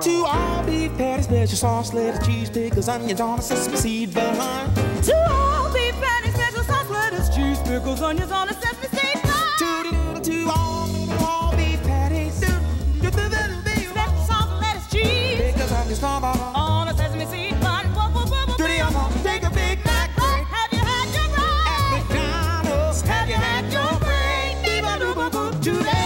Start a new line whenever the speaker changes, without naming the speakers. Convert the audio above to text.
Two all beef patties, special sauce, lettuce, cheese, pickles, onions on a sesame seed bun.
Two all beef patties, special sauce, lettuce, cheese, pickles, onions on a sesame seed bun.
Two two all all beef patties. Special
sauce, lettuce, cheese, pickles,
onions on
a sesame seed bun. Take a big mac. Have you had your break?
McDonald's, have you had your break? Today.